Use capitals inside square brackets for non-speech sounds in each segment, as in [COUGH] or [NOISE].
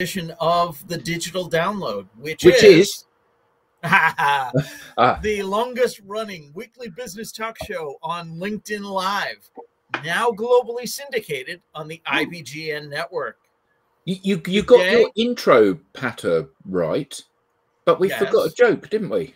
edition of the digital download, which, Which is, is- [LAUGHS] [LAUGHS] Ah. the longest running weekly business talk show on LinkedIn Live, now globally syndicated on the IBGN network. You you, you got Okay. your intro patter right, but we forgot a joke, didn't we?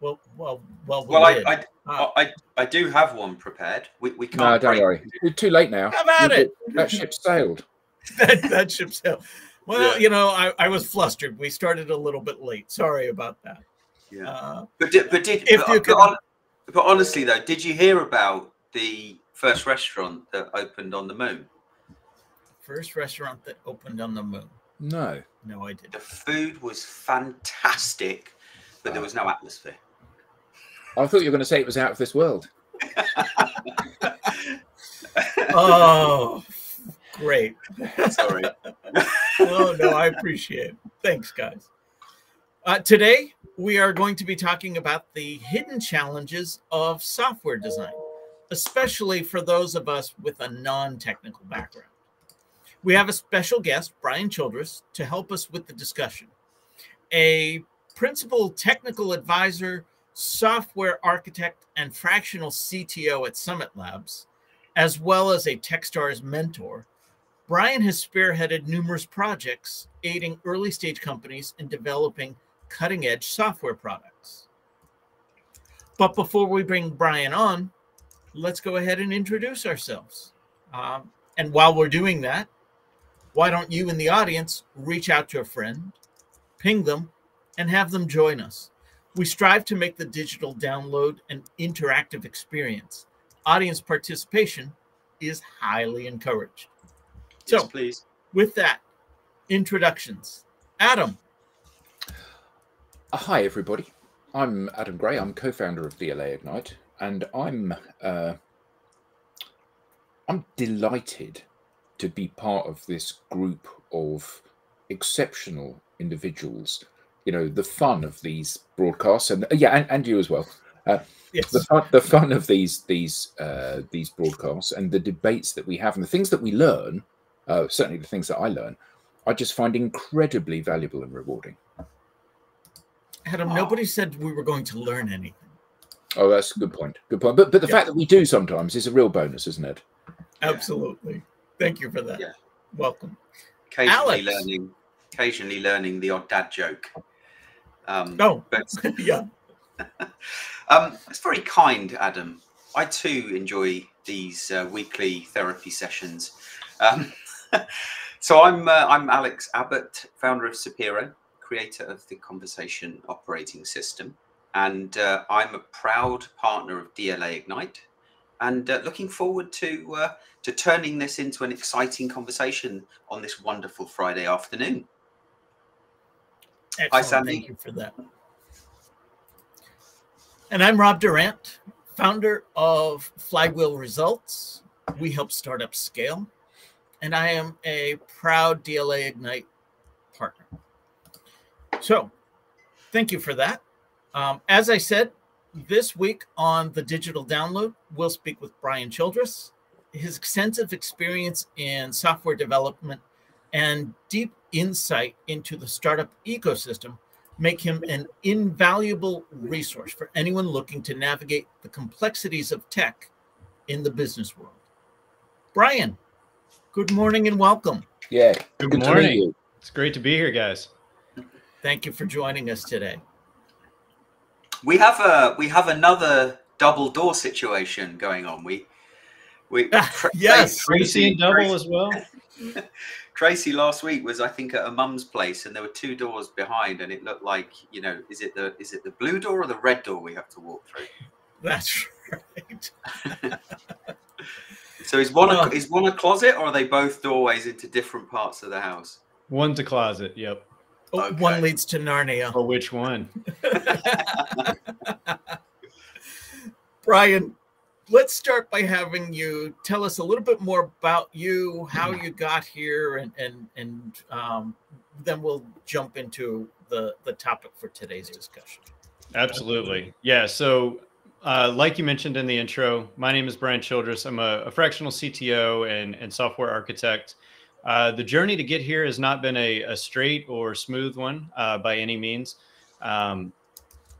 Well, well, well, we Well, I. I, Ah. I, I do have one prepared. We, we can't. No, don't break- worry. It's too late now. Have at You- it. That ship sailed. [LAUGHS] that, that ship sailed. Well, Yeah. you know, I, I was flustered. We started a little bit late. Sorry about that. Yeah. Uh, But did, but did If but, you but could- but honestly though, did you hear about the first restaurant that opened on the moon? first restaurant that opened on the moon. No. No, I The didn't. The food was fantastic, but there was no atmosphere. I thought you were going to say it was out of this world. [LAUGHS] Oh, great. [LAUGHS] Sorry. oh no, I appreciate it. Thanks, guys. Uh, today we are going to be talking about the hidden challenges of software design, especially for those of us with a non-technical background. We have a special guest, Brian Childress, to help us with the discussion. A principal technical advisor, software architect, and fractional CTO at Summit Labs, as well as a Techstars mentor. Brian has spearheaded numerous projects aiding early stage companies in developing cutting edge software products. But before we bring Brian on, let's go ahead and introduce ourselves. Um, and while we're doing that, why don't you in the audience reach out to a friend, ping them, and have them join us? We strive to make the digital download an interactive experience. Audience participation is highly encouraged. Yes, So- please. with that, introductions. Adam, Uh, Hi, everybody. I'm Adam Gray. I'm co-founder of DLA Ignite, and I'm uh, I'm delighted to be part of this group of exceptional individuals. You know, the fun of these broadcasts, and yeah, and, and you as well. yes, the fun, the fun of these these uh, these broadcasts and the debates that we have and the things that we learn, uh, certainly the things that I learn, I just find incredibly valuable and rewarding. Adam, Oh. nobody said we were going to learn anything. Oh, that's a good point. Good point. But but the Yeah. fact that we do sometimes is a real bonus, isn't it? Absolutely. Thank you for that. Yeah. Welcome. Occasionally Alex. learning, occasionally learning the odd dad joke. Um, Oh, but [LAUGHS] yeah. [LAUGHS] Um, it's very kind, Adam. I too enjoy these uh, weekly therapy sessions. Um, [LAUGHS] so I'm uh, I'm Alex Abbott, founder of Sapiro, creator of the Conversation Operating System, and uh, I'm a proud partner of DLA Ignite, and uh, looking forward to uh, to turning this into an exciting conversation on this wonderful Friday afternoon. Excellent. Sandy. Thank you for that. And I'm Rob Durant, founder of Flywheel Results. We help startups scale. And I am a proud DLA Ignite partner. So thank you for that. Um, as I said, this week on the digital download, we'll speak with Brian Childress. His extensive experience in software development and deep insight into the startup ecosystem make him an invaluable resource for anyone looking to navigate the complexities of tech in the business world. Brian, good morning and welcome. Yeah. Good to meet morning. you. It's great to be here, guys. Thank you for joining us today. We have a we have another double door situation going on. We we [LAUGHS] Tra- Yes. Tracy and double Tracy- as well. [LAUGHS] Tracy last week was I think at a mum's place and there were two doors behind and it looked like you know is it the is it the blue door or the red door we have to walk through? That's [LAUGHS] right. So is one Well- a, is one a closet or are they both doorways into different parts of the house? One's a closet. Yep. Oh, Okay. One leads to Narnia. Or which one? [LAUGHS] Brian, let's start by having you tell us a little bit more about you, how you got here, and and and um, then we'll jump into the the topic for today's discussion. Absolutely. Yeah. So, uh, like you mentioned in the intro, my name is Brian Childress. I'm a, a fractional CTO and, and software architect. Uh, the journey to get here has not been a, a straight or smooth one uh, by any means. Um,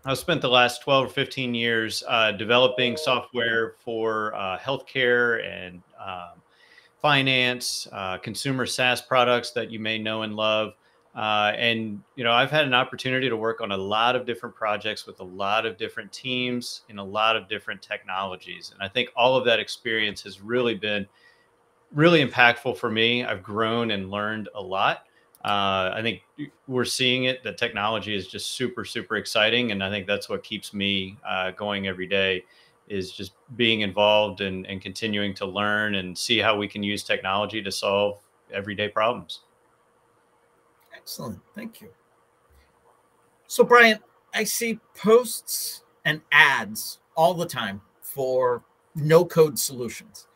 I've spent the last 12 or 15 years uh, developing software for uh, healthcare and um, finance, uh, consumer SaaS products that you may know and love. Uh, and you know, I've had an opportunity to work on a lot of different projects with a lot of different teams in a lot of different technologies, and I think all of that experience has really been really impactful for me. I've grown and learned a lot. Uh, I think we're seeing it. The technology is just super, super exciting, and I think that's what keeps me uh, going every day. Is just being involved and, and continuing to learn and see how we can use technology to solve everyday problems. Excellent. Thank you. So, Brian, I see posts and ads all the time for no code solutions.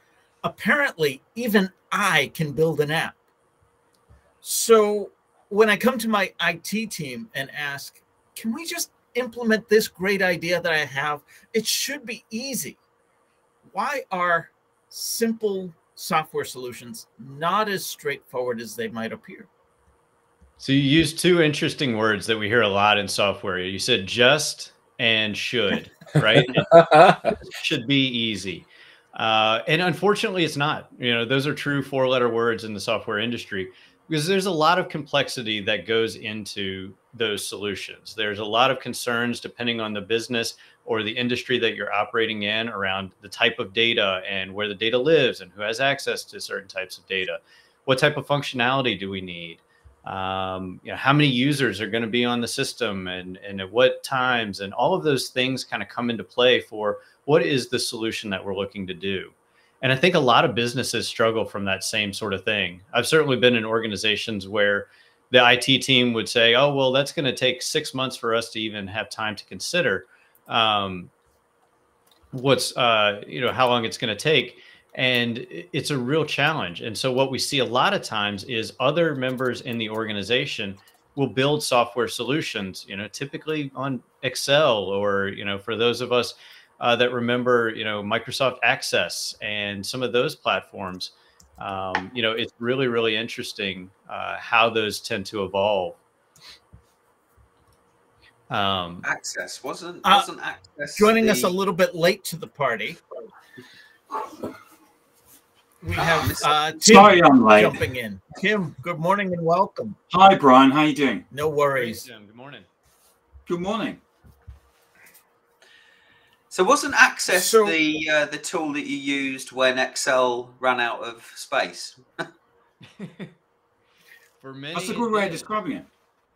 Apparently, even I can build an app. So, when I come to my IT team and ask, can we just implement this great idea that I have? It should be easy. Why are simple software solutions not as straightforward as they might appear? So you used two interesting words that we hear a lot in software. You said just and should, right? [LAUGHS] should be easy. Uh, and unfortunately, it's not. You know, those are true four letter words in the software industry because there's a lot of complexity that goes into those solutions. There's a lot of concerns depending on the business or the industry that you're operating in around the type of data and where the data lives and who has access to certain types of data. What type of functionality do we need? Um, you know, how many users are going to be on the system and, and at what times and all of those things kind of come into play for what is the solution that we're looking to do. And I think a lot of businesses struggle from that same sort of thing. I've certainly been in organizations where the IT team would say, oh, well, that's going to take six months for us to even have time to consider um, what's, uh, you know, how long it's going to take and it's a real challenge. And so what we see a lot of times is other members in the organization will build software solutions you know typically on excel or you know for those of us uh, that remember you know microsoft access and some of those platforms um, you know it's really really interesting uh, how those tend to evolve. Um, access wasn't uh, wasn't access joining the... us a little bit late to the party [LAUGHS] we have uh, Tim Sorry, I'm late. jumping in. Tim, good morning and welcome. Hi, Brian. How you doing? No worries. Tim, good morning. Good morning. So, wasn't Access so, the uh, the tool that you used when Excel ran out of space? [LAUGHS] For many, that's a good way of describing it.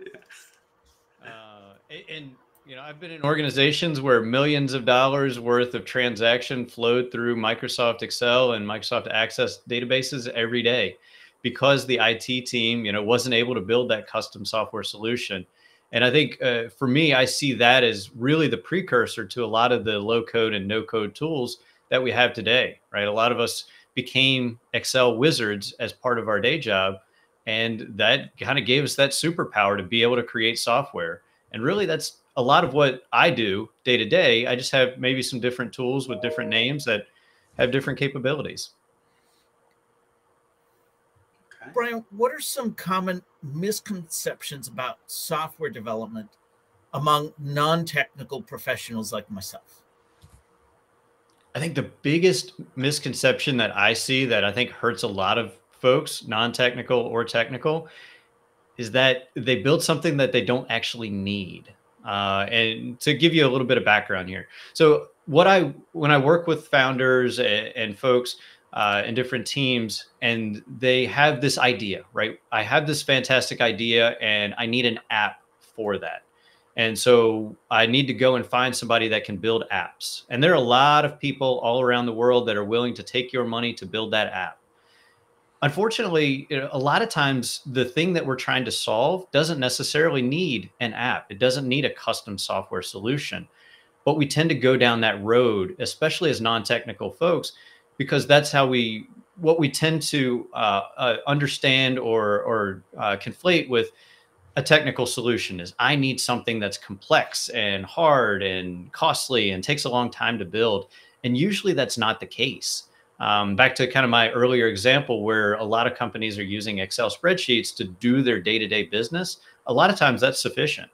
Yeah. Uh, and you know, I've been in organizations where millions of dollars worth of transaction flowed through Microsoft Excel and Microsoft Access databases every day because the IT team, you know, wasn't able to build that custom software solution. And I think uh, for me, I see that as really the precursor to a lot of the low code and no code tools that we have today, right? A lot of us became Excel wizards as part of our day job. And that kind of gave us that superpower to be able to create software. And really, that's a lot of what I do day to day, I just have maybe some different tools with different names that have different capabilities. Okay. Brian, what are some common misconceptions about software development among non technical professionals like myself? I think the biggest misconception that I see that I think hurts a lot of folks, non technical or technical, is that they build something that they don't actually need. Uh, and to give you a little bit of background here, so what I when I work with founders and, and folks uh, in different teams, and they have this idea, right? I have this fantastic idea, and I need an app for that. And so I need to go and find somebody that can build apps. And there are a lot of people all around the world that are willing to take your money to build that app unfortunately, a lot of times the thing that we're trying to solve doesn't necessarily need an app. It doesn't need a custom software solution. But we tend to go down that road, especially as non-technical folks, because that's how we what we tend to uh, uh, understand or or uh, conflate with a technical solution is I need something that's complex and hard and costly and takes a long time to build. And usually that's not the case Um, back to kind of my earlier example where a lot of companies are using Excel spreadsheets to do their day to day business. A lot of times that's sufficient.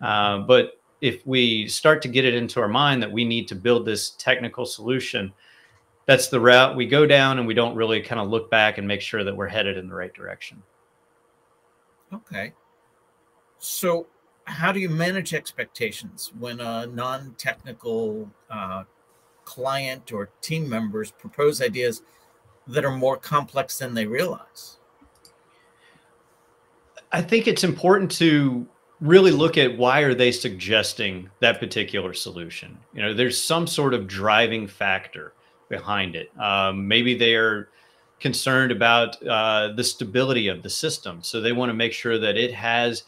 Uh, but if we start to get it into our mind that we need to build this technical solution, that's the route we go down and we don't really kind of look back and make sure that we're headed in the right direction. Okay. So, how do you manage expectations when a non technical uh, client or team members propose ideas that are more complex than they realize? I think it's important to really look at why are they suggesting that particular solution. You know, there's some sort of driving factor behind it. Um, maybe they are concerned about uh, the stability of the system, so they want to make sure that it has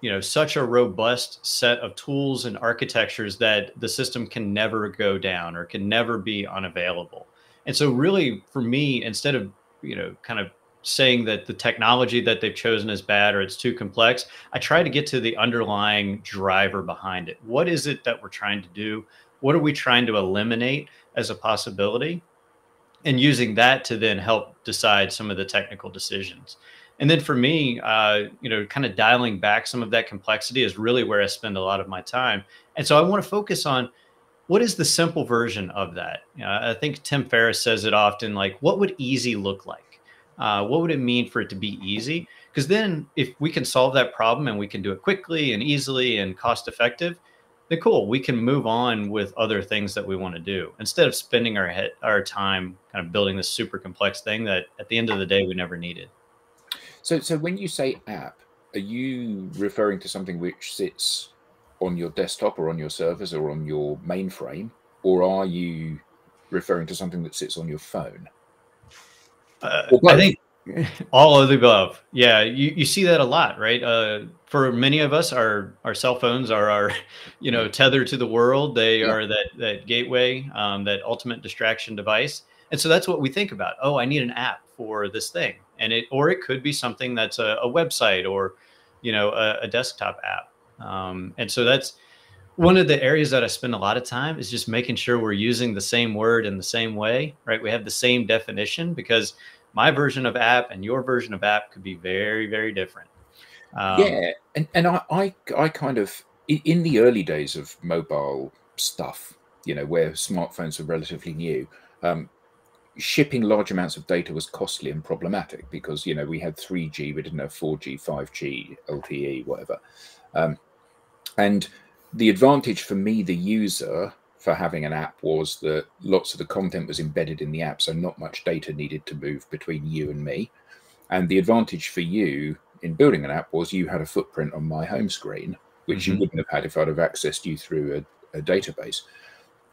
you know such a robust set of tools and architectures that the system can never go down or can never be unavailable. And so really for me instead of you know kind of saying that the technology that they've chosen is bad or it's too complex i try to get to the underlying driver behind it. What is it that we're trying to do? What are we trying to eliminate as a possibility? And using that to then help decide some of the technical decisions and then for me, uh, you know, kind of dialing back some of that complexity is really where I spend a lot of my time. And so I want to focus on what is the simple version of that. You know, I think Tim Ferriss says it often, like, what would easy look like? Uh, what would it mean for it to be easy? Because then, if we can solve that problem and we can do it quickly and easily and cost effective, then cool. We can move on with other things that we want to do instead of spending our head, our time kind of building this super complex thing that at the end of the day we never needed. So, so when you say app, are you referring to something which sits on your desktop or on your servers or on your mainframe, or are you referring to something that sits on your phone? Uh, I think all of the above. Yeah, you, you see that a lot, right? Uh, for many of us, our our cell phones are our, [LAUGHS] you know, tether to the world. They yeah. are that that gateway, um, that ultimate distraction device. And so that's what we think about. Oh, I need an app for this thing and it or it could be something that's a, a website or you know a, a desktop app. Um, and so that's one of the areas that i spend a lot of time is just making sure we're using the same word in the same way right? We have the same definition because my version of app and your version of app could be very very different. Um, yeah and, and I, I i kind of in the early days of mobile stuff you know where smartphones were relatively new um, shipping large amounts of data was costly and problematic because you know we had 3G, we didn't have 4G, 5G, LTE, whatever. Um, and the advantage for me, the user, for having an app was that lots of the content was embedded in the app, so not much data needed to move between you and me. And the advantage for you in building an app was you had a footprint on my home screen, which mm -hmm. you mm-hmm. wouldn't have had if I'd have accessed you through a, a database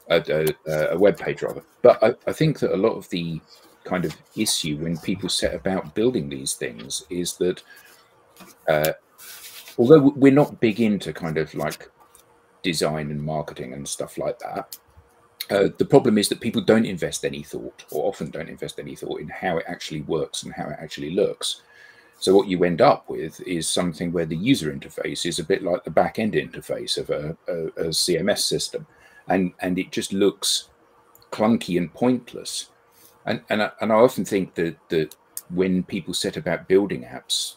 a, a, a web page rather. But I, I think that a lot of the kind of issue when people set about building these things is that uh, although we're not big into kind of like design and marketing and stuff like that, uh, the problem is that people don't invest any thought or often don't invest any thought in how it actually works and how it actually looks. So what you end up with is something where the user interface is a bit like the back end interface of a, a, a CMS system and and it just looks clunky and pointless. And and I, and I often think that that when people set about building apps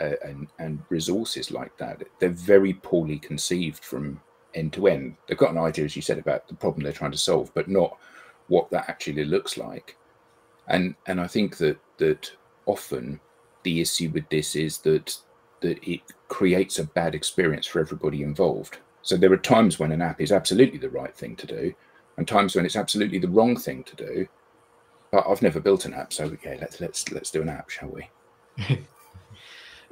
uh, and and resources like that, they're very poorly conceived from end to end. They've got an idea, as you said, about the problem they're trying to solve, but not what that actually looks like. And and I think that that often the issue with this is that that it creates a bad experience for everybody involved. So there are times when an app is absolutely the right thing to do, and times when it's absolutely the wrong thing to do. But I've never built an app, so yeah, let's let's let's do an app, shall we?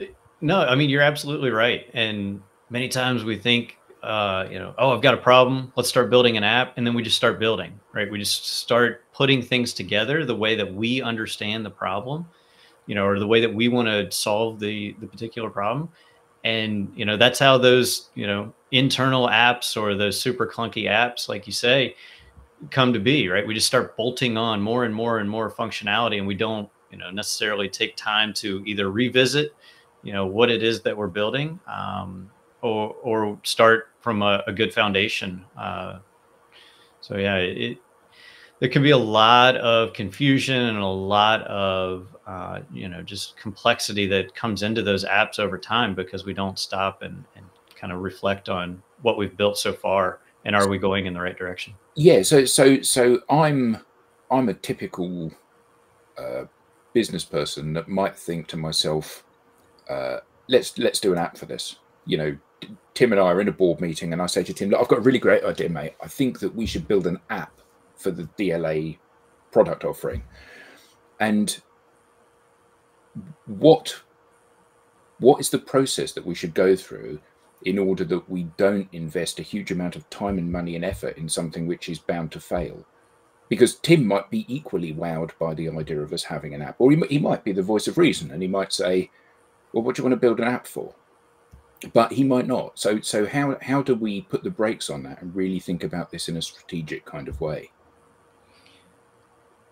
[LAUGHS] no, I mean you're absolutely right. And many times we think, uh, you know, oh, I've got a problem. Let's start building an app, and then we just start building, right? We just start putting things together the way that we understand the problem, you know, or the way that we want to solve the the particular problem and you know that's how those you know internal apps or those super clunky apps like you say come to be right? We just start bolting on more and more and more functionality and we don't you know necessarily take time to either revisit you know what it is that we're building um, or or start from a, a good foundation. Uh, so yeah it there can be a lot of confusion and a lot of uh, you know just complexity that comes into those apps over time because we don't stop and, and kind of reflect on what we've built so far and are we going in the right direction? Yeah so so so i'm i'm a typical uh, business person that might think to myself uh, let's let's do an app for this. You know tim and i are in a board meeting and i say to tim look i've got a really great idea mate. I think that we should build an app for the dla product offering. And what what is the process that we should go through in order that we don't invest a huge amount of time and money and effort in something which is bound to fail. Because tim might be equally wowed by the idea of us having an app or he, he might be the voice of reason and he might say well what do you want to build an app for? But he might not. So so how how do we put the brakes on that and really think about this in a strategic kind of way?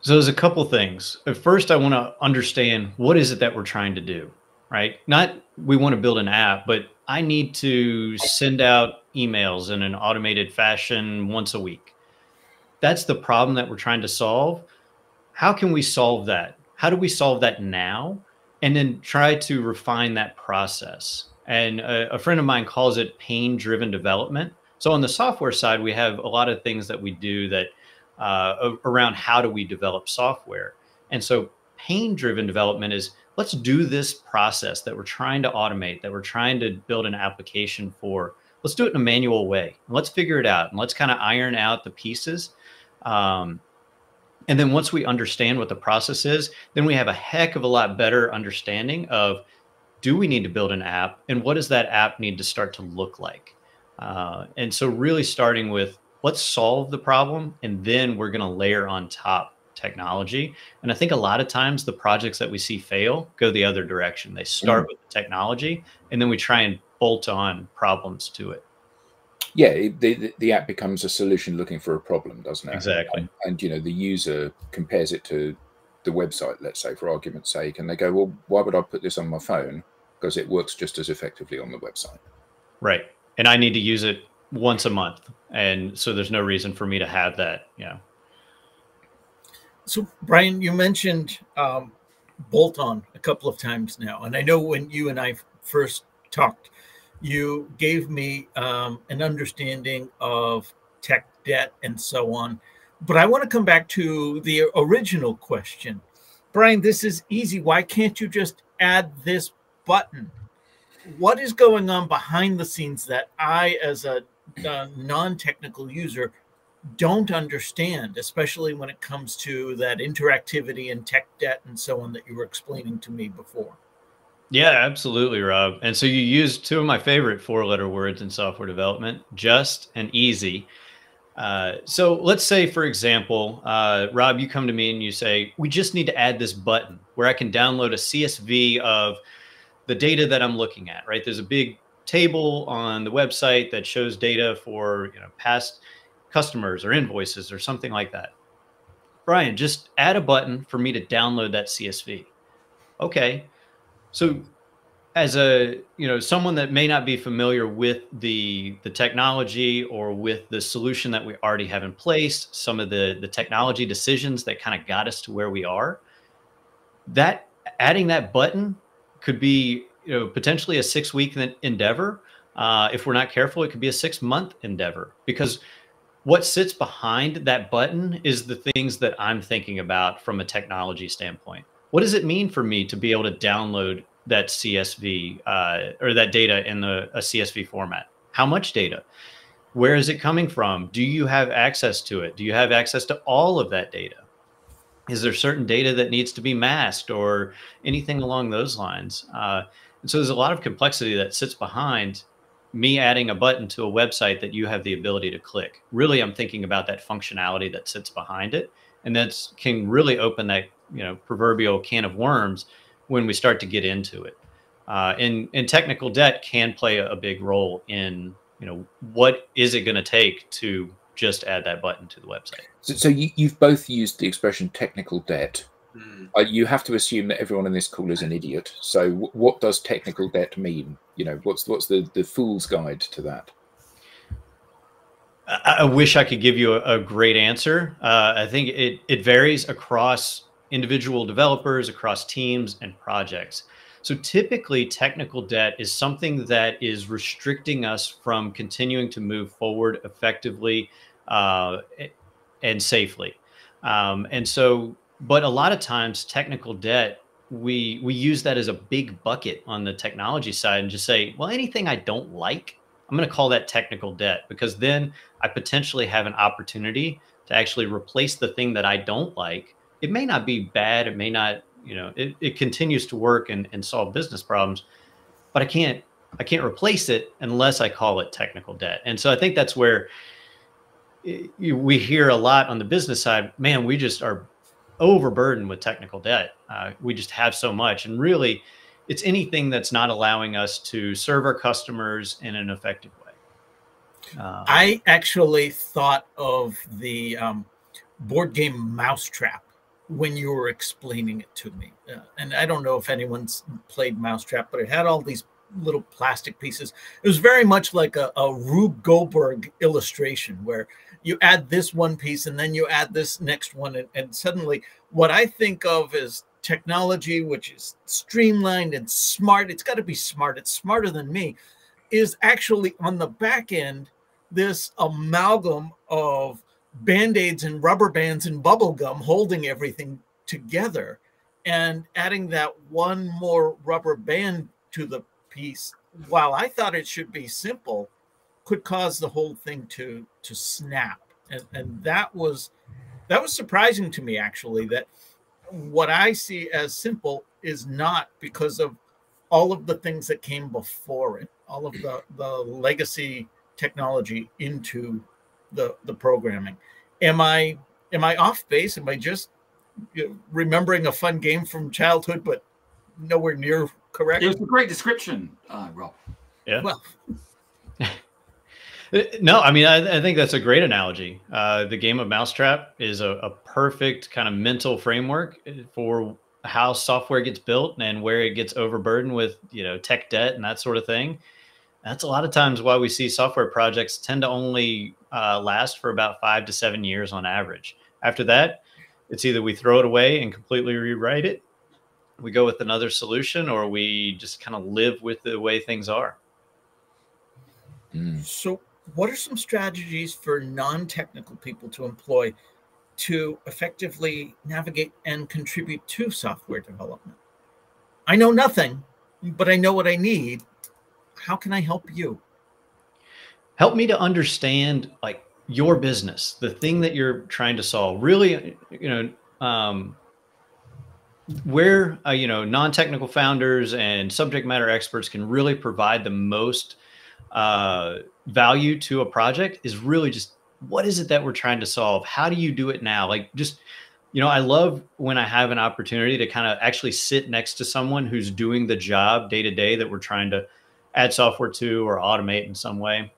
So there's a couple things. First, I want to understand what is it that we're trying to do, right? Not we want to build an app, but I need to send out emails in an automated fashion once a week. That's the problem that we're trying to solve. How can we solve that? How do we solve that now? And then try to refine that process. And a, a friend of mine calls it pain driven development. So on the software side, we have a lot of things that we do that uh, around how do we develop software. And so pain driven development is let's do this process that we're trying to automate, that we're trying to build an application for. Let's do it in a manual way. Let's figure it out and let's kind of iron out the pieces. Um, and then once we understand what the process is, then we have a heck of a lot better understanding of do we need to build an app and what does that app need to start to look like? Uh, and so, really starting with let's solve the problem and then we're going to layer on top technology and i think a lot of times the projects that we see fail go the other direction they start mm. with the technology and then we try and bolt on problems to it yeah the, the app becomes a solution looking for a problem doesn't it exactly and, and you know the user compares it to the website let's say for argument's sake and they go well why would i put this on my phone because it works just as effectively on the website right and i need to use it once a month, and so there's no reason for me to have that. You know. So Brian, you mentioned um, bolt on a couple of times now, and I know when you and I first talked, you gave me um, an understanding of tech debt and so on. But I want to come back to the original question. Brian, this is easy. Why can't you just add this button? What is going on behind the scenes that I, as a uh, non-technical user don't understand, especially when it comes to that interactivity and tech debt and so on that you were explaining to me before. Yeah, absolutely, Rob. And so you used two of my favorite four-letter words in software development: just and easy. Uh, so let's say, for example, uh, Rob, you come to me and you say, "We just need to add this button where I can download a CSV of the data that I'm looking at." Right? There's a big table on the website that shows data for you know past customers or invoices or something like that. Brian, just add a button for me to download that CSV. Okay. So as a you know someone that may not be familiar with the the technology or with the solution that we already have in place some of the the technology decisions that kind of got us to where we are that adding that button could be you know potentially a six week endeavor. Uh, if we're not careful, it could be a six month endeavor because what sits behind that button is the things that I'm thinking about from a technology standpoint. What does it mean for me to be able to download that CSV uh, or that data in the, a CSV format? How much data? Where is it coming from? Do you have access to it? Do you have access to all of that data? Is there certain data that needs to be masked or anything along those lines? Uh, and so there's a lot of complexity that sits behind me adding a button to a website that you have the ability to click. Really, I'm thinking about that functionality that sits behind it. And that can really open that, you know, proverbial can of worms when we start to get into it. Uh, and, and technical debt can play a, big role in, you know, what is it going to take to just add that button to the website? So, so you, you've both used the expression technical debt. Mm. Uh, you have to assume that everyone in this call is an idiot. So, what does technical debt mean? You know, what's what's the the fool's guide to that? I, I wish I could give you a, a great answer. Uh, I think it it varies across individual developers, across teams and projects. So typically, technical debt is something that is restricting us from continuing to move forward effectively uh, and safely. Um, and so, but a lot of times, technical debt we we use that as a big bucket on the technology side and just say, well, anything I don't like, I'm going to call that technical debt because then I potentially have an opportunity to actually replace the thing that I don't like. It may not be bad. It may not, you know, it, it continues to work and, and solve business problems, but I can't, I can't replace it unless I call it technical debt. And so I think that's where eh, we hear a lot on the business side, man, we just are overburdened with technical debt. Uh, we just have so much. And really, it's anything that's not allowing us to serve our customers in an effective way. Uh, I actually thought of the um, board game Mousetrap when you were explaining it to me. Uh, and I don't know if anyone's played Mousetrap, but it had all these little plastic pieces. It was very much like a, a Rube Goldberg illustration where you add this one piece and then you add this next one. And, and suddenly what i think of as technology which is streamlined and smart. It's got to be smart. It's smarter than me is actually on the back end this amalgam of band-aids and rubber bands and bubble gum holding everything together and adding that one more rubber band to the piece while i thought it should be simple could cause the whole thing to to snap. And and that was that was surprising to me actually that what i see as simple is not because of all of the things that came before it all of the the legacy technology into the the programming. Am i am i off base? Am i just remembering a fun game from childhood but nowhere near correct it was a great description uh, rob yeah well [LAUGHS] no, I mean, I, I, think that's a great analogy. Uh, the game of Mousetrap is a, a, perfect kind of mental framework uh, for how software gets built and where it gets overburdened with, you know, tech debt and that sort of thing. That's a lot of times why we see software projects tend to only uh, last for about five to seven years on average. After that, it's either we throw it away and completely rewrite it, we go with another solution, or we just kind of live with the way things are. Mm. So, what are some strategies for non-technical people to employ to effectively navigate and contribute to software development? I know nothing, but I know what I need. How can I help you? Help me to understand like your business, the thing that you're trying to solve. Really, you know, um, where uh, you know non-technical founders and subject matter experts can really provide the most uh, value to a project is really just what is it that we're trying to solve? How do you do it now? Like just you know, I love when I have an opportunity to kind of actually sit next to someone who's doing the job day to day that we're trying to add software to or automate in some way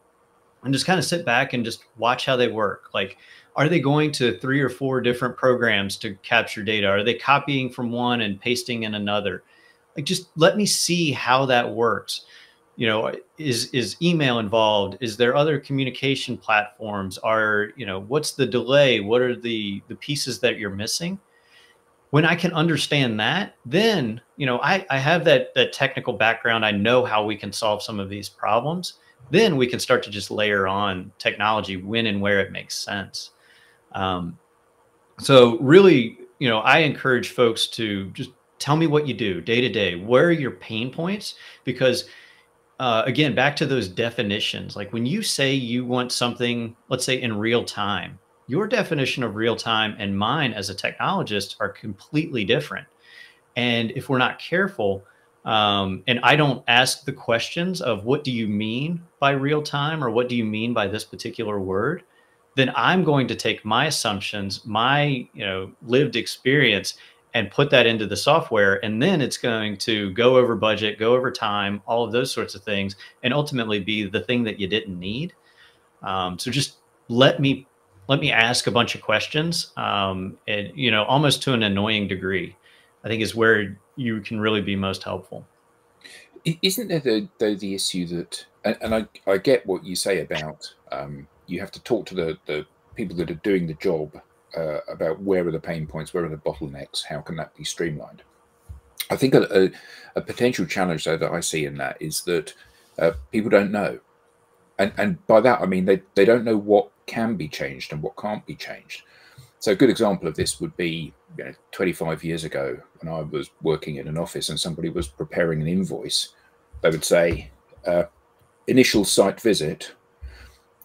and just kind of sit back and just watch how they work. Like, are they going to three or four different programs to capture data? Are they copying from one and pasting in another? Like, just let me see how that works. You know is is email involved? Is there other communication platforms? Are you know what's the delay? What are the the pieces that you're missing? When i can understand that then you know i i have that that technical background. I know how we can solve some of these problems. Then we can start to just layer on technology when and where it makes sense um, so really you know i encourage folks to just tell me what you do day to day where are your pain points because uh, again, back to those definitions. Like when you say you want something, let's say in real time, your definition of real time and mine as a technologist are completely different. And if we're not careful, um, and I don't ask the questions of what do you mean by real time or what do you mean by this particular word, then I'm going to take my assumptions, my you know lived experience, and put that into the software. And then it's going to go over budget go over time all of those sorts of things and ultimately be the thing that you didn't need. Um, so just let me let me ask a bunch of questions um, and you know almost to an annoying degree i think is where you can really be most helpful. Isn't there though, the, issue that and, and I, I get what you say about um, you have to talk to the the people that are doing the job uh, about where are the pain points, where are the bottlenecks, how can that be streamlined. I think a, a, a potential challenge though that I see in that is that uh, people don't know, and and by that I mean they they don't know what can be changed and what can't be changed. So a good example of this would be you know, 25 years ago when I was working in an office and somebody was preparing an invoice, they would say, uh, initial site visit,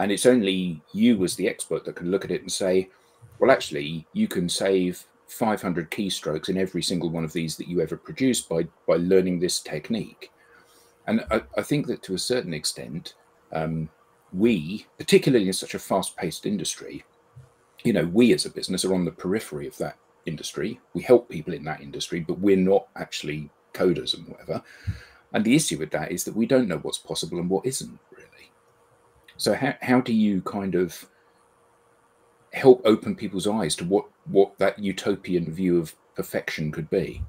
And it's only you as the expert that can look at it and say, well, actually, you can save 500 keystrokes in every single one of these that you ever produce by, by learning this technique. And I, I think that to a certain extent, um, we, particularly in such a fast paced industry, you know, we as a business are on the periphery of that industry. We help people in that industry, but we're not actually coders and whatever. And the issue with that is that we don't know what's possible and what isn't. So how, how do you kind of help open people's eyes to what, what that utopian view of perfection could be?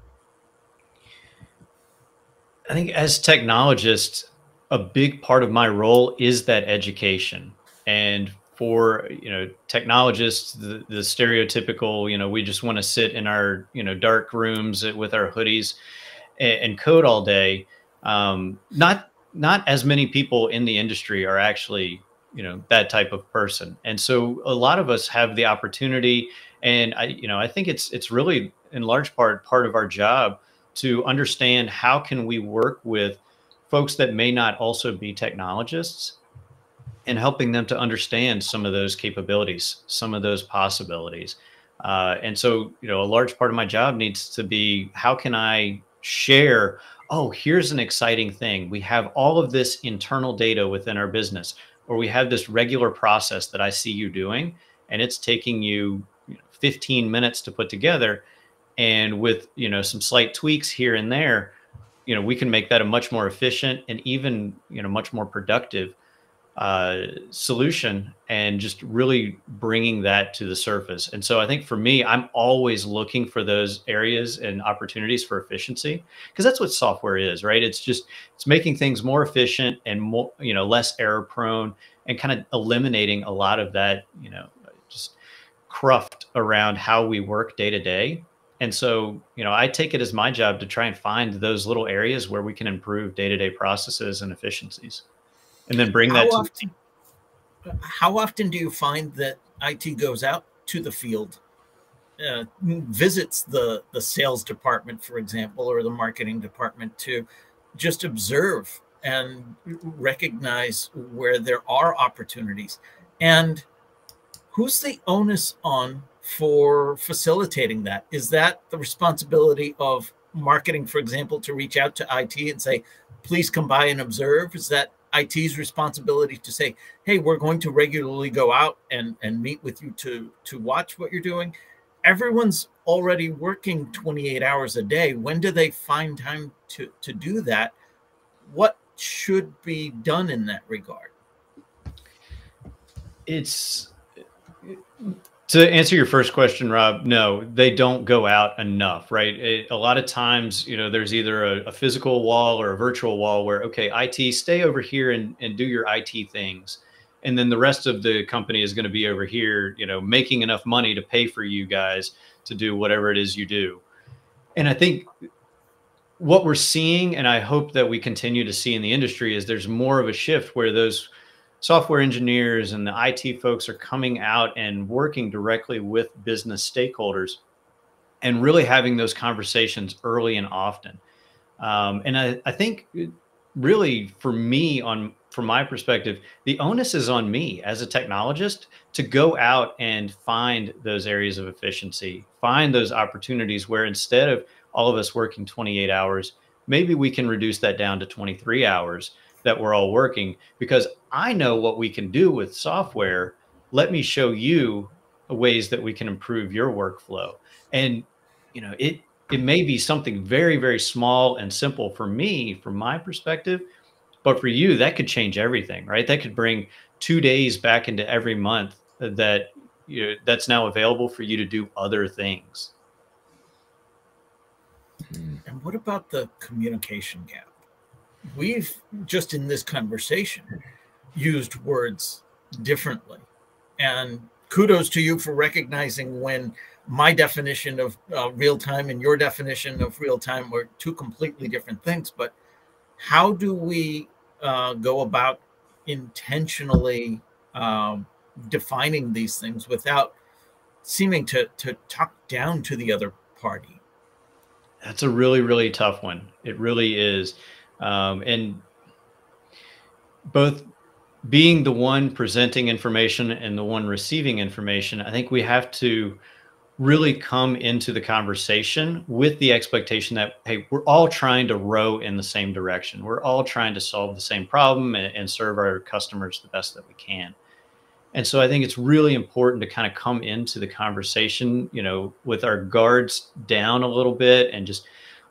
I think as technologists, a big part of my role is that education. And for you know technologists, the, the stereotypical, you know, we just want to sit in our you know dark rooms with our hoodies and, and code all day. Um, not not as many people in the industry are actually you know that type of person, and so a lot of us have the opportunity. And I you know I think it's it's really in large part part of our job to understand how can we work with folks that may not also be technologists and helping them to understand some of those capabilities, some of those possibilities. Uh, and so, you know, a large part of my job needs to be how can I share? Oh, here's an exciting thing. We have all of this internal data within our business, or we have this regular process that I see you doing, and it's taking you 15 minutes to put together. And with, you know, some slight tweaks here and there, you know we can make that a much more efficient and even you know much more productive uh, solution and just really bringing that to the surface. And so i think for me i'm always looking for those areas and opportunities for efficiency because that's what software is right? It's just it's making things more efficient and more you know less error prone and kind of eliminating a lot of that you know just cruft around how we work day to day and so, you know, I take it as my job to try and find those little areas where we can improve day-to-day processes and efficiencies, and then bring how that. Often, to how often do you find that IT goes out to the field, uh, visits the the sales department, for example, or the marketing department to just observe and recognize where there are opportunities, and who's the onus on for facilitating that? Is that the responsibility of marketing, for example, to reach out to IT and say, please come by and observe? Is that IT's responsibility to say, hey, we're going to regularly go out and, and meet with you to, to watch what you're doing? Everyone's already working 28 hours a day. When do they find time to, to do that? What should be done in that regard? It's to answer your first question, Rob, no, they don't go out enough, right? It, a lot of times, you know, there's either a, a, physical wall or a virtual wall where, okay, IT, stay over here and, and do your IT things. And then the rest of the company is going to be over here, you know, making enough money to pay for you guys to do whatever it is you do. And I think what we're seeing, and I hope that we continue to see in the industry, is there's more of a shift where those – software engineers and the IT folks are coming out and working directly with business stakeholders and really having those conversations early and often. Um, and I, I think really for me on from my perspective, the onus is on me as a technologist to go out and find those areas of efficiency, find those opportunities where instead of all of us working 28 hours, maybe we can reduce that down to 23 hours that we're all working because I know what we can do with software let me show you ways that we can improve your workflow. And you know, it it may be something very very small and simple for me from my perspective, but for you that could change everything, right? That could bring 2 days back into every month that you know, that's now available for you to do other things. And what about the communication gap? We've just in this conversation used words differently. And kudos to you for recognizing when my definition of uh, real time and your definition of real time were two completely different things. But how do we uh, go about intentionally um, defining these things without seeming to, to talk down to the other party? That's a really, really tough one. It really is. Um, and both being the one presenting information and the one receiving information, I think we have to really come into the conversation with the expectation that, hey, we're all trying to row in the same direction. We're all trying to solve the same problem and, and serve our customers the best that we can. And so I think it's really important to kind of come into the conversation, you know, with our guards down a little bit and just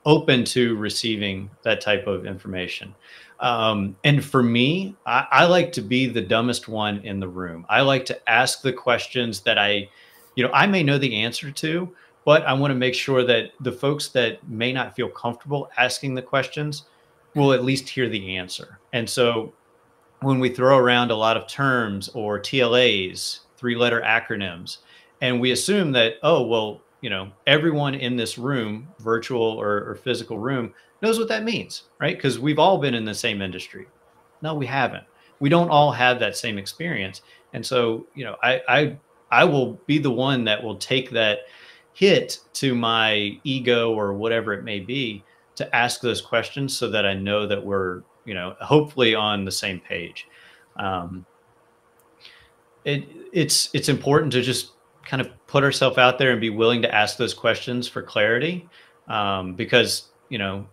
open to receiving that type of information. Um, and for me, I, I, like to be the dumbest one in the room. I like to ask the questions that I, you know, I may know the answer to, but I want to make sure that the folks that may not feel comfortable asking the questions will at least hear the answer. And so when we throw around a lot of terms or TLAs, three letter acronyms, and we assume that, oh, well, you know, everyone in this room, virtual or, or physical room, knows what that means, right? Because we've all been in the same industry. No, we haven't. We don't all have that same experience. And so, you know, I, I, I will be the one that will take that hit to my ego or whatever it may be to ask those questions so that I know that we're you know, hopefully on the same page. Um, it, it's it's important to just kind of put herself out there and be willing to ask those questions for clarity, um, because you know,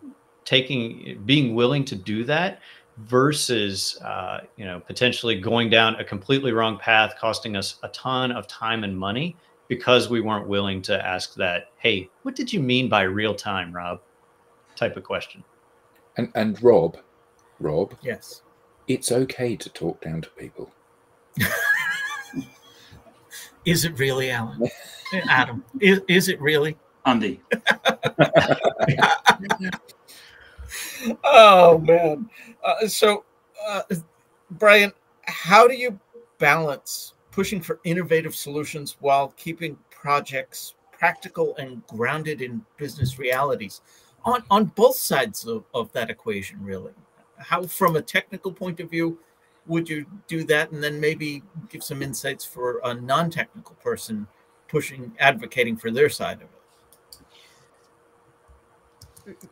taking being willing to do that versus uh, you know potentially going down a completely wrong path, costing us a ton of time and money because we weren't willing to ask that. Hey, what did you mean by real time, Rob? Type of question. And and Rob, Rob. Yes. It's okay to talk down to people. [LAUGHS] is it really, Alan? [LAUGHS] Adam, is, is it really? Andy. [LAUGHS] oh, man. Uh, so, uh, Brian, how do you balance pushing for innovative solutions while keeping projects practical and grounded in business realities on, on both sides of, of that equation, really? how, from a technical point of view, would you do that? And then maybe give some insights for a non technical person pushing, advocating for their side of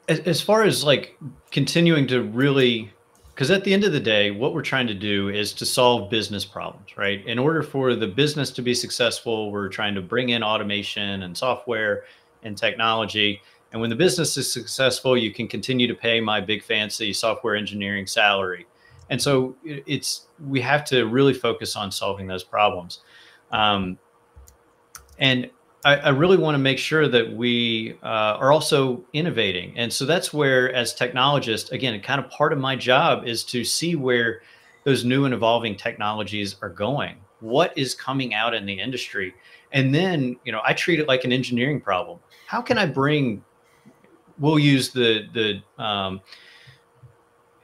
it. As far as like continuing to really because at the end of the day what we're trying to do is to solve business problems right in order for the business to be successful we're trying to bring in automation and software and technology and when the business is successful, you can continue to pay my big fancy software engineering salary. And so it's we have to really focus on solving those problems. Um, and I, I, really want to make sure that we uh, are also innovating. And so that's where, as technologists, again, kind of part of my job is to see where those new and evolving technologies are going. What is coming out in the industry? And then, you know, I treat it like an engineering problem. How can I bring we'll use the the um,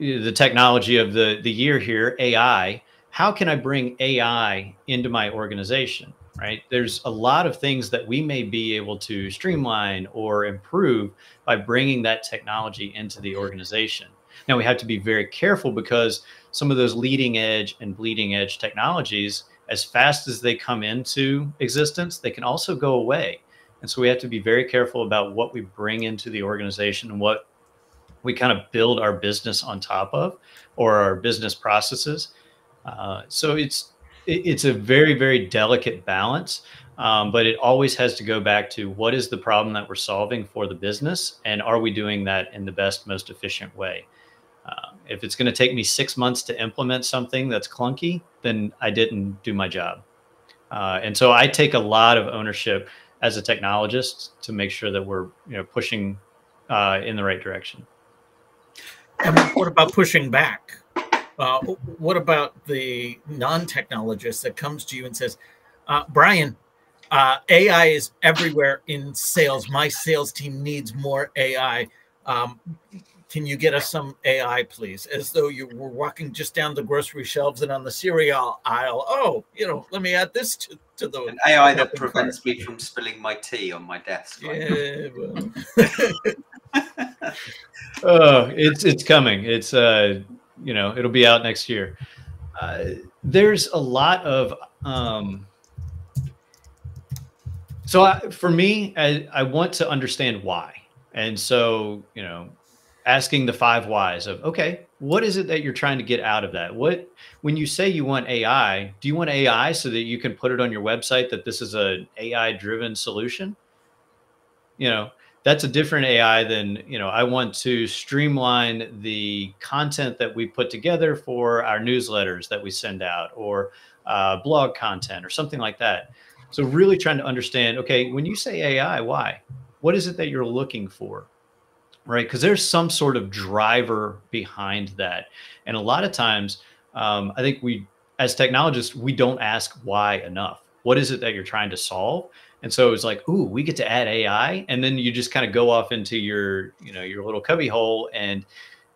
the technology of the the year here, AI. How can I bring AI into my organization? Right? There's a lot of things that we may be able to streamline or improve by bringing that technology into the organization. Now we have to be very careful because some of those leading edge and bleeding edge technologies, as fast as they come into existence, they can also go away. And so we have to be very careful about what we bring into the organization and what we kind of build our business on top of or our business processes. Uh, so it's it's a very very delicate balance, um, but it always has to go back to what is the problem that we're solving for the business, and are we doing that in the best most efficient way? Uh, if it's going to take me six months to implement something that's clunky, then I didn't do my job. Uh, and so I take a lot of ownership as a technologist to make sure that we're you know pushing uh, in the right direction. And what about pushing back? Uh, what about the non-technologist that comes to you and says, uh, "Brian, uh, AI is everywhere in sales. My sales team needs more AI. Um, can you get us some AI, please? As though you were walking just down the grocery shelves and on the cereal aisle. Oh, you know, let me add this to, to the An AI that prevents cart. me from spilling my tea on my desk. Right? Yeah, well. [LAUGHS] oh, it's it's coming. It's uh, you know, it'll be out next year. Uh, there's a lot of um, so I, for me, I, I want to understand why, and so you know, asking the five whys of okay what is it that you're trying to get out of that what when you say you want ai do you want ai so that you can put it on your website that this is a ai driven solution you know that's a different ai than you know i want to streamline the content that we put together for our newsletters that we send out or uh, blog content or something like that so really trying to understand okay when you say ai why what is it that you're looking for right? Because there's some sort of driver behind that. And a lot of times, um, I think we, as technologists, we don't ask why enough. What is it that you're trying to solve? And so it's like, ooh, we get to add AI, and then you just kind of go off into your, you know, your little cubby hole and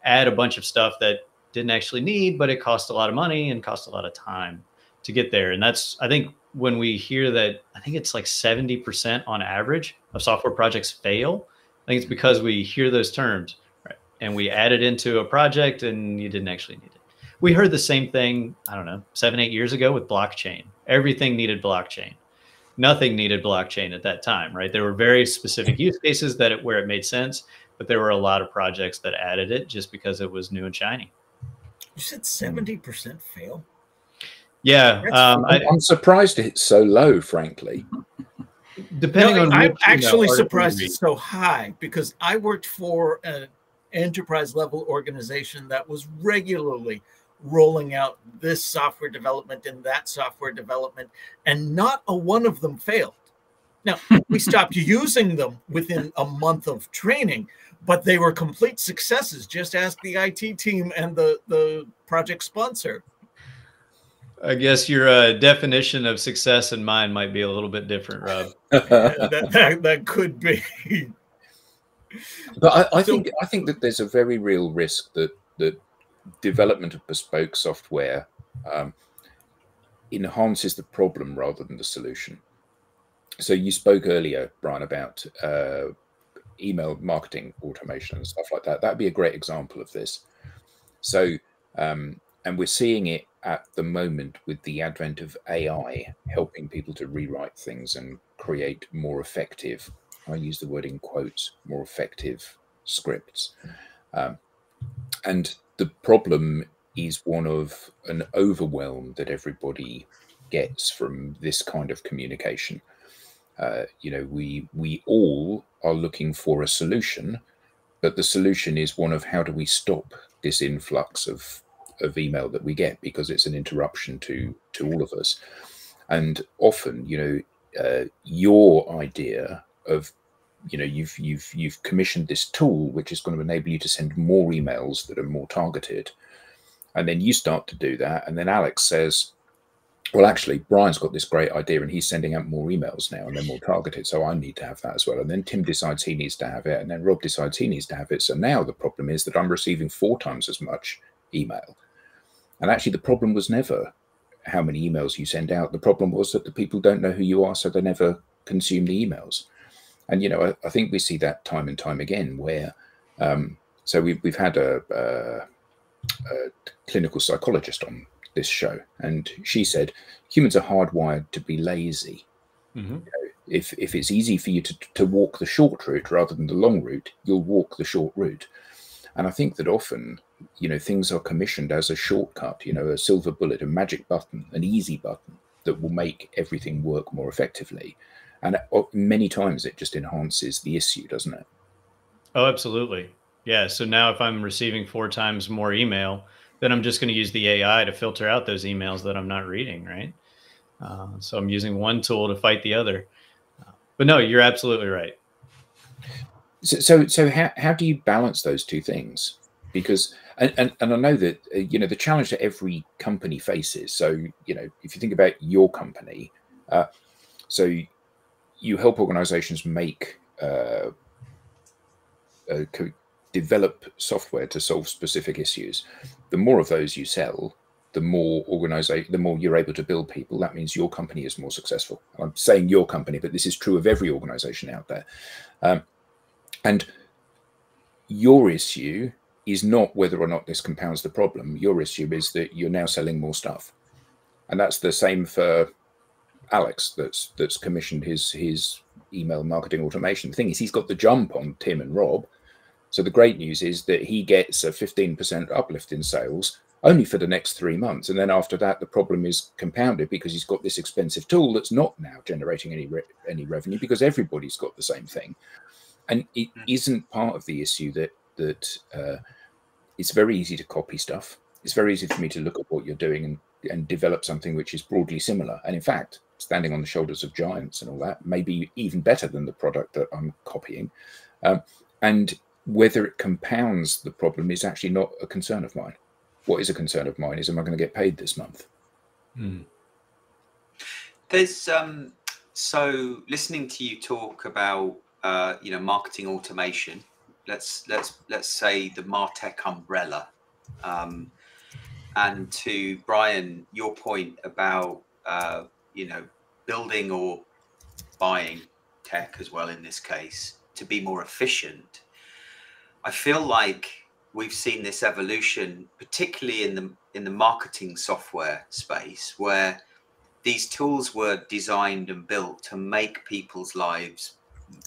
add a bunch of stuff that didn't actually need, but it cost a lot of money and cost a lot of time to get there. And that's, I think, when we hear that, I think it's like 70% on average of software projects fail I think it's because we hear those terms right, and we add it into a project and you didn't actually need it. We heard the same thing, I don't know, seven, eight years ago with blockchain. Everything needed blockchain. Nothing needed blockchain at that time, right? There were very specific use cases that it, where it made sense, but there were a lot of projects that added it just because it was new and shiny. You said 70% fail? Yeah. Um, I, am surprised it's so low, frankly. Depending no, on, I'm which, actually know, surprised it's so high because I worked for an enterprise level organization that was regularly rolling out this software development and that software development, and not a one of them failed. Now, [LAUGHS] we stopped using them within a month of training, but they were complete successes. Just ask the IT team and the, the project sponsor. I guess your uh, definition of success and mine might be a little bit different, Rob. [LAUGHS] [LAUGHS] that, that, that, could be. But I, I so, think I think that there's a very real risk that that development of bespoke software um, enhances the problem rather than the solution. So you spoke earlier, Brian, about uh, email marketing automation and stuff like that. That'd be a great example of this. So, um, and we're seeing it at the moment with the advent of AI helping people to rewrite things and create more effective, I use the word in quotes, more effective scripts. Um, and the problem is one of an overwhelm that everybody gets from this kind of communication. Uh, you know, we we all are looking for a solution, but the solution is one of how do we stop this influx of of email that we get because it's an interruption to to all of us and often you know uh, your idea of you know you've you've you've commissioned this tool which is going to enable you to send more emails that are more targeted and then you start to do that and then alex says well actually brian's got this great idea and he's sending out more emails now and they're more targeted so i need to have that as well and then tim decides he needs to have it and then rob decides he needs to have it so now the problem is that i'm receiving four times as much email and actually, the problem was never how many emails you send out. The problem was that the people don't know who you are, so they never consume the emails. And you know, I, I think we see that time and time again. Where um, so we've we've had a, a, a clinical psychologist on this show, and she said humans are hardwired to be lazy. Mm-hmm. You know, if if it's easy for you to to walk the short route rather than the long route, you'll walk the short route. And I think that often you know things are commissioned as a shortcut you know a silver bullet a magic button an easy button that will make everything work more effectively and uh, many times it just enhances the issue doesn't it oh absolutely yeah so now if i'm receiving four times more email then i'm just going to use the ai to filter out those emails that i'm not reading right Uh, so I'm using one tool to fight the other. But no, you're absolutely right. So, so, so how, how do you balance those two things? Because, and, and, and I know that, uh, you know, the challenge that every company faces. So, you know, if you think about your company, uh, so you help organizations make, uh, uh, develop software to solve specific issues. The more of those you sell, the more organization, the more you're able to build people. That means your company is more successful. I'm saying your company, but this is true of every organization out there. Um, and your issue is not whether or not this compounds the problem. Your issue is that you're now selling more stuff, and that's the same for Alex. That's that's commissioned his his email marketing automation. The thing is, he's got the jump on Tim and Rob. So the great news is that he gets a 15% uplift in sales only for the next three months, and then after that, the problem is compounded because he's got this expensive tool that's not now generating any re any revenue because everybody's got the same thing and it hmm. isn't part of the issue that that uh, it's very easy to copy stuff. It's very easy for me to look at what you're doing and and develop something which is broadly similar. And in fact, standing on the shoulders of giants and all that maybe even better than the product that I'm copying. Um, and whether it compounds the problem is actually not a concern of mine. What is a concern of mine is am I going to get paid this month? Hmm. There's um, so listening to you talk about uh, you know, marketing automation. Let's let's let's say the Martech umbrella. Um, and to Brian, your point about uh, you know building or buying tech as well in this case to be more efficient. I feel like we've seen this evolution, particularly in the in the marketing software space, where these tools were designed and built to make people's lives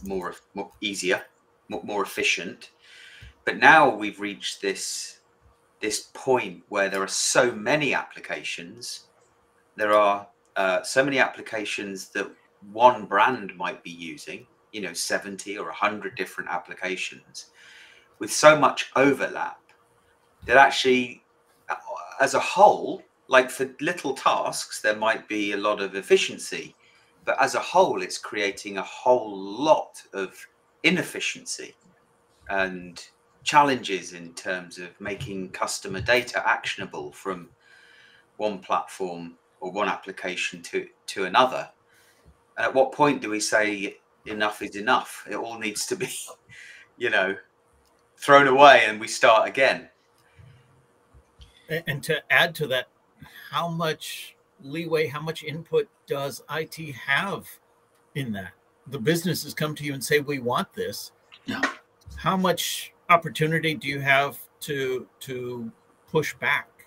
more, more easier, more, more efficient. But now we've reached this this point where there are so many applications. There are uh, so many applications that one brand might be using. You know, seventy or hundred different applications with so much overlap that actually, uh, as a whole, like for little tasks, there might be a lot of efficiency but as a whole, it's creating a whole lot of inefficiency and challenges in terms of making customer data actionable from one platform or one application to, to another. And at what point do we say enough is enough? It all needs to be, [LAUGHS] you know, thrown away and we start again. And to add to that, how much leeway, how much input does IT have in that? The businesses come to you and say, "We want this." Yeah. How much opportunity do you have to to push back?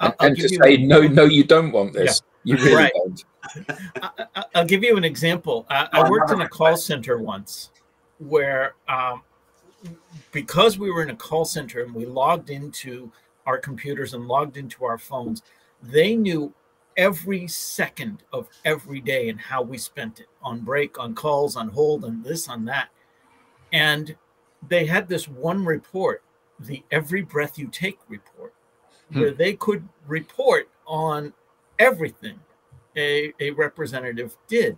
I'll, and I'll to say, "No, no, you don't want this." Yeah. You really right. don't. I, will give you an example. I, I, worked in a call center once where, um, because we were in a call center and we logged into our computers and logged into our phones, they knew every second of every day and how we spent it on break, on calls, on hold, on this, on that. And they had this one report, the Every Breath You Take report, hmm. where they could report on everything a, a representative did.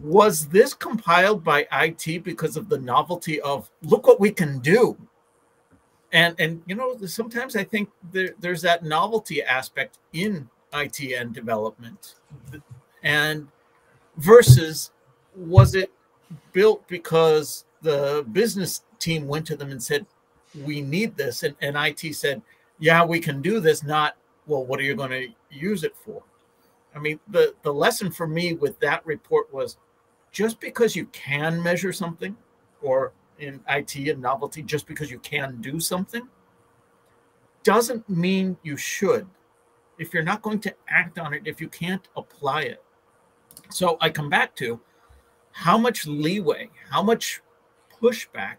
Was this compiled by IT because of the novelty of look what we can do? And and you know sometimes I think there, there's that novelty aspect in IT and development, and versus was it built because the business team went to them and said, "We need this," and, and IT said, "Yeah, we can do this." Not well. What are you going to use it for? I mean, the the lesson for me with that report was just because you can measure something, or in IT and novelty, just because you can do something, doesn't mean you should if you're not going to act on it, if you can't apply it. So I come back to how much leeway, how much pushback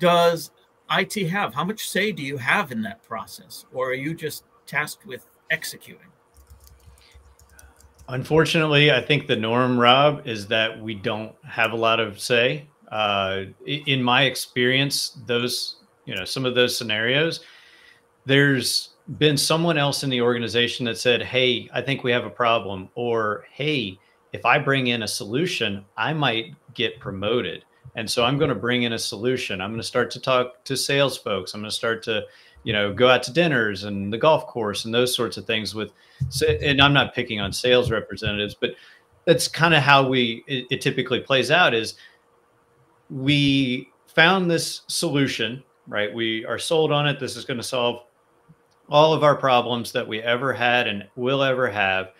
does IT have? How much say do you have in that process? Or are you just tasked with executing? Unfortunately, I think the norm, Rob, is that we don't have a lot of say. Uh, in my experience, those, you know, some of those scenarios, there's been someone else in the organization that said, Hey, I think we have a problem, or Hey, if I bring in a solution, I might get promoted. And so I'm going to bring in a solution. I'm going to start to talk to sales folks. I'm going to start to, you know, go out to dinners and the golf course and those sorts of things with, and I'm not picking on sales representatives, but that's kind of how we, it, it typically plays out is we found this solution, right? We are sold on it. This is going to solve all of our problems that we ever had and will ever have.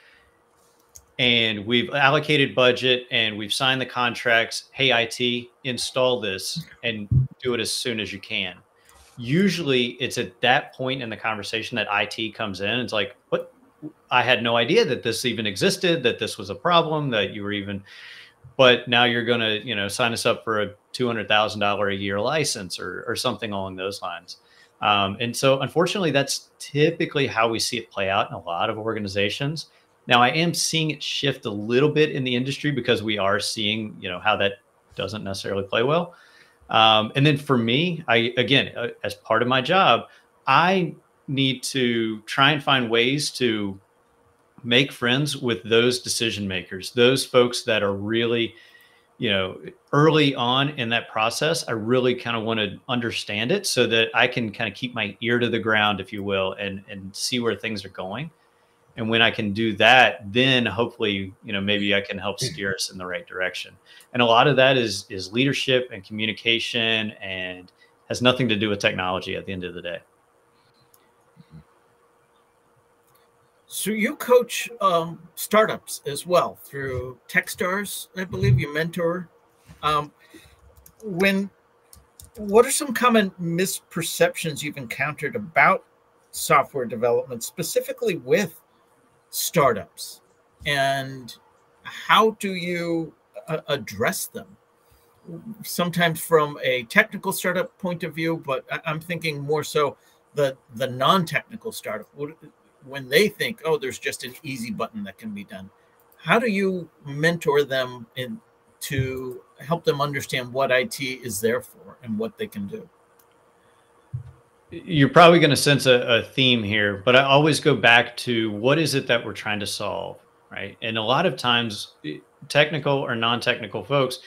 And we've allocated budget and we've signed the contracts. Hey, IT, install this and do it as soon as you can. Usually it's at that point in the conversation that IT comes in. It's like, what? I had no idea that this even existed, that this was a problem, that you were even, but now you're going to, you know, sign us up for a $200,000 a year license or, or something along those lines. Um, and so, unfortunately, that's typically how we see it play out in a lot of organizations. Now, I am seeing it shift a little bit in the industry because we are seeing, you know, how that doesn't necessarily play well. Um, and then for me, I again, uh, as part of my job, I need to try and find ways to make friends with those decision makers, those folks that are really you know, early on in that process, I really kind of want to understand it so that I can kind of keep my ear to the ground, if you will, and and see where things are going. And when I can do that, then hopefully, you know, maybe I can help steer us in the right direction. And a lot of that is is leadership and communication and has nothing to do with technology at the end of the day. So you coach um, startups as well through TechStars, I believe you mentor. Um, when what are some common misperceptions you've encountered about software development, specifically with startups, and how do you uh, address them? Sometimes from a technical startup point of view, but I'm thinking more so the the non-technical startup when they think, oh, there's just an easy button that can be done. How do you mentor them in to help them understand what IT is there for and what they can do? You're probably going to sense a, a theme here, but I always go back to what is it that we're trying to solve, right? And a lot of times, eh, technical or non-technical folks,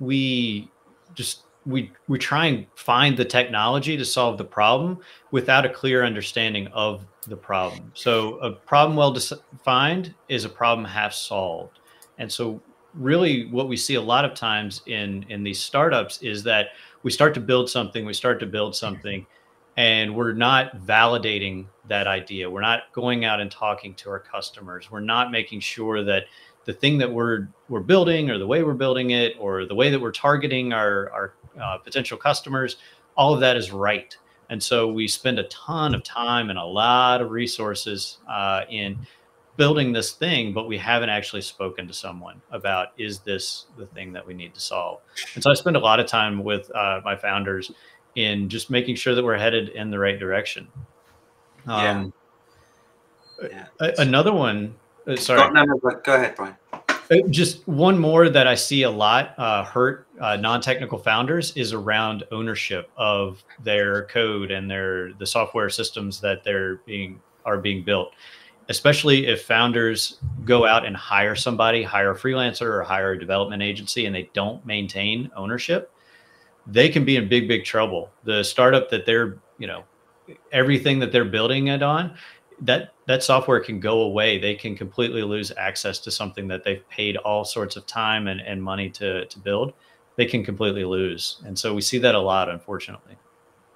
we just we we try and find the technology to solve the problem without a clear understanding of the problem. So a problem well defined is a problem half solved. And so really what we see a lot of times in in these startups is that we start to build something, we start to build something and we're not validating that idea. We're not going out and talking to our customers. We're not making sure that the thing that we're we're building or the way we're building it or the way that we're targeting our our uh, potential customers, all of that is right. And so we spend a ton of time and a lot of resources uh, in building this thing, but we haven't actually spoken to someone about is this the thing that we need to solve? And so I spend a lot of time with uh, my founders in just making sure that we're headed in the right direction. Um, yeah. yeah. Another one, uh, sorry. no, no, go ahead, Brian. Uh, just one more that I see a lot uh, hurt uh, non-technical founders is around ownership of their code and their the software systems that they're being are being built. Especially if founders go out and hire somebody, hire a freelancer or hire a development agency, and they don't maintain ownership, they can be in big, big trouble. The startup that they're, you know, everything that they're building it on that that software can go away. They can completely lose access to something that they've paid all sorts of time and, and money to to build. They can completely lose, and so we see that a lot, unfortunately.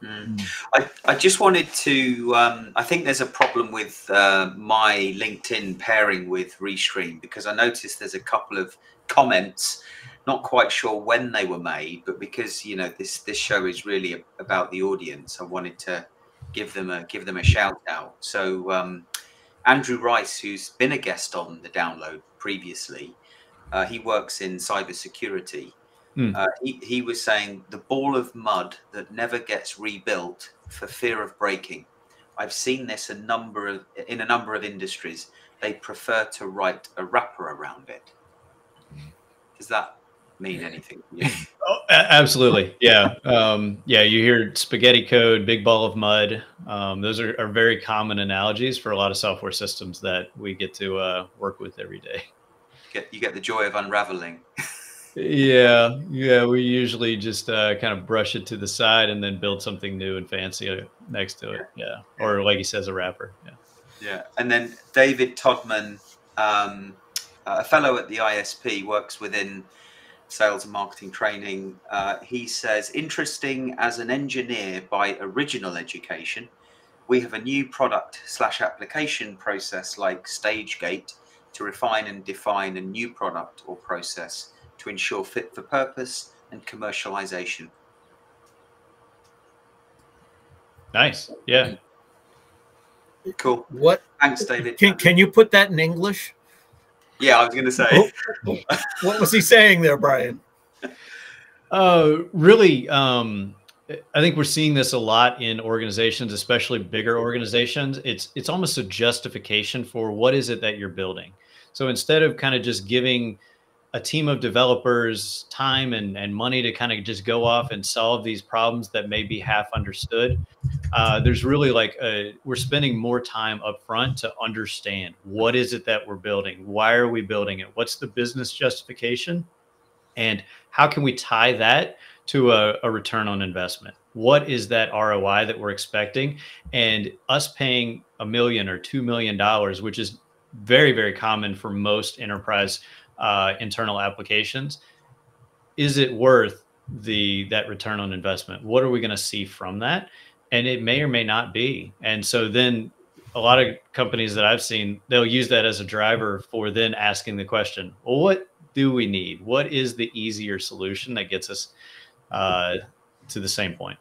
Mm. I, I just wanted to. Um, I think there's a problem with uh, my LinkedIn pairing with Restream because I noticed there's a couple of comments. Not quite sure when they were made, but because you know this this show is really about the audience, I wanted to give them a give them a shout out. So um, Andrew Rice, who's been a guest on the download previously, uh, he works in cybersecurity. Mm. Uh, he, he was saying the ball of mud that never gets rebuilt for fear of breaking. I've seen this a number of in a number of industries. They prefer to write a wrapper around it. Does that mean anything. [LAUGHS] Oh, absolutely. Yeah. Um, yeah. You hear spaghetti code, big ball of mud. Um, those are, are, very common analogies for a lot of software systems that we get to uh, work with every day. You get, you get the joy of unraveling. [LAUGHS] yeah. Yeah. We usually just uh, kind of brush it to the side and then build something new and fancy next to it. Yeah. Or like he says, a wrapper. Yeah. Yeah. And then David Todman, um, a fellow at the ISP, works within sales and marketing training. Uh, he says, interesting as an engineer by original education, we have a new product slash application process like StageGate to refine and define a new product or process to ensure fit for purpose and commercialization. Nice. Yeah. Cool. What? Thanks, David. Can, can you put that in English? Yeah, I was going to say. What was he saying there, Brian? Uh, really, um, I think we're seeing this a lot in organizations, especially bigger organizations. It's it's almost a justification for what is it that you're building. So instead of kind of just giving a team of developers time and, and money to kind of just go off and solve these problems that may be half understood. Uh, there's really like a, we're spending more time up front to understand what is it that we're building? Why are we building it? What's the business justification? And how can we tie that to a, a return on investment? What is that ROI that we're expecting? And us paying a million or two million dollars, which is very, very common for most enterprise uh, internal applications, is it worth the that return on investment? What are we going to see from that? And it may or may not be. And so then a lot of companies that I've seen, they'll use that as a driver for then asking the question, well, what do we need? What is the easier solution that gets us uh, to the same point?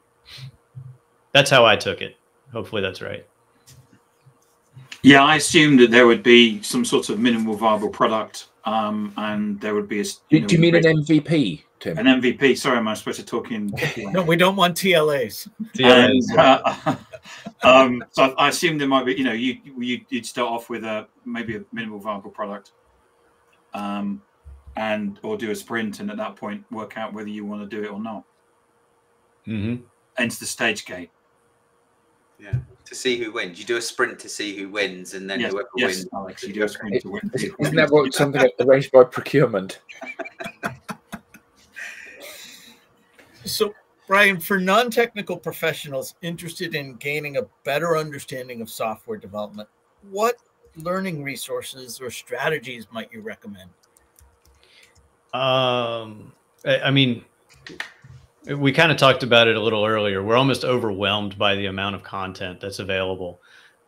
That's how I took it. Hopefully that's right. Yeah, I assumed that there would be some sort of minimal viable product um, and there would be a. You do, do you mean an MVP, Tim? An MVP. Sorry, am I supposed to talk in? [LAUGHS] no, we don't want TLAs. TLAs. And, uh, [LAUGHS] um, so I, I assume there might be. You know, you, you would start off with a maybe a minimal viable product, um, and or do a sprint, and at that point work out whether you want to do it or not. Mm-hmm. Enter the stage gate. Yeah to see who wins. You do a sprint to see who wins, and then yes, whoever yes, wins. Alex, you do a sprint to win. Isn't that what something arranged by procurement? [LAUGHS] so, Brian, for non-technical professionals interested in gaining a better understanding of software development, what learning resources or strategies might you recommend? Um, I mean, we kind of talked about it a little earlier. We're almost overwhelmed by the amount of content that's available.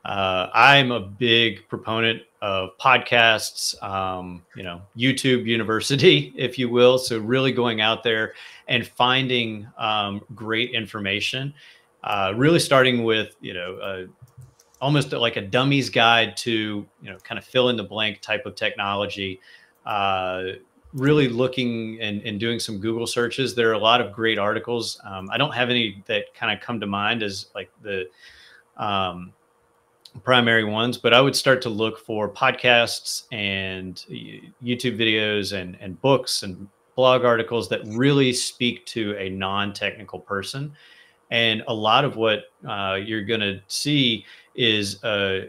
Uh, I'm a big proponent of podcasts, um, you know, YouTube University, [LAUGHS] if you will. So really going out there and finding um, great information. Uh, really starting with you know uh, almost like a dummy's guide to you know kind of fill in the blank type of technology. Really looking and, and doing some Google searches. There are a lot of great articles. Um, I don't have any that kind of come to mind as like the um, primary ones, but I would start to look for podcasts and YouTube videos and, and books and blog articles that really speak to a non-technical person. And a lot of what uh, you're going to see is uh,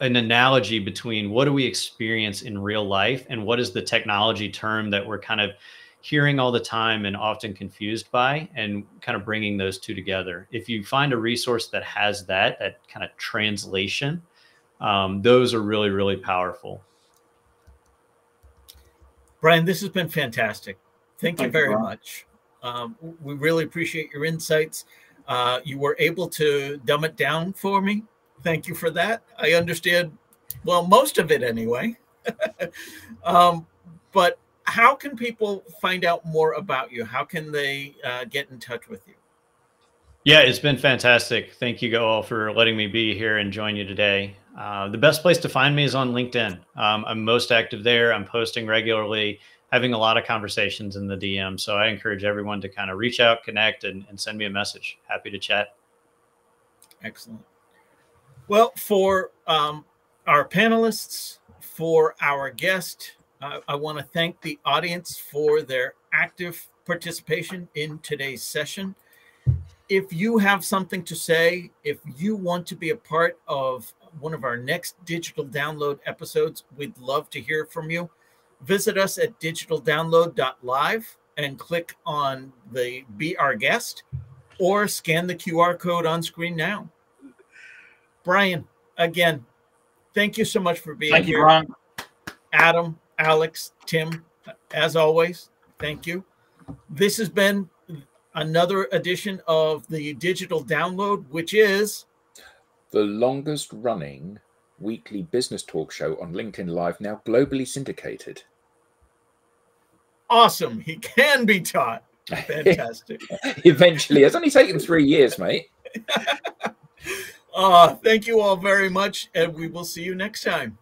an analogy between what do we experience in real life and what is the technology term that we're kind of hearing all the time and often confused by and kind of bringing those two together. If you find a resource that has that that kind of translation um, those are really really powerful. Brian this has been fantastic. Thank, thank you very you, much. Um, we really appreciate your insights. Uh, you were able to dumb it down for me Thank you for that. I understand, well, most of it anyway. [LAUGHS] um, but how can people find out more about you? How can they uh, get in touch with you? Yeah, it's been fantastic. Thank you all for letting me be here and join you today. Uh, the best place to find me is on LinkedIn. Um, I'm most active there. I'm posting regularly, having a lot of conversations in the DM. So I encourage everyone to kind of reach out, connect, and, and send me a message. Happy to chat. Excellent. Well, for um, our panelists, for our guest, uh, I want to thank the audience for their active participation in today's session. If you have something to say, if you want to be a part of one of our next digital download episodes, we'd love to hear from you. Visit us at digitaldownload.live and click on the Be Our Guest or scan the QR code on screen now. Brian, again, thank you so much for being here. Thank here. you, Ron. Adam, Alex, Tim, as always, thank you. This has been another edition of the digital download, which is The longest running weekly business talk show on LinkedIn Live, now globally syndicated. awesome. He can be taught. [LAUGHS] Fantastic. Eventually, it's only taken three years, mate. [LAUGHS] uh, thank you all very much, and we will see you next time.